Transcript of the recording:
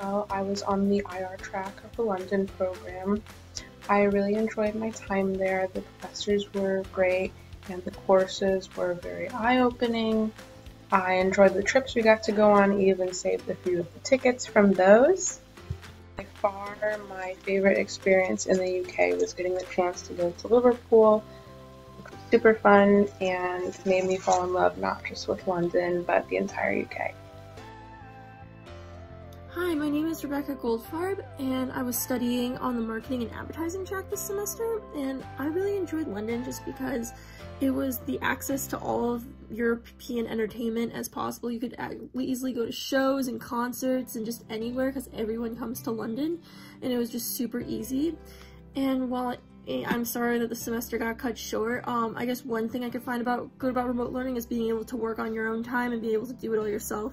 I was on the IR track of the London program. I really enjoyed my time there. The professors were great and the courses were very eye-opening. I enjoyed the trips we got to go on, even saved a few of the tickets from those. By far, my favorite experience in the UK was getting the chance to go to Liverpool. Super fun and made me fall in love not just with London, but the entire UK. Hi, my name is Rebecca Goldfarb, and I was studying on the marketing and advertising track this semester, and I really enjoyed London just because it was the access to all of European entertainment as possible. You could easily go to shows and concerts and just anywhere because everyone comes to London, and it was just super easy. And while I'm sorry that the semester got cut short. Um, I guess one thing I could find about good about remote learning is being able to work on your own time and be able to do it all yourself.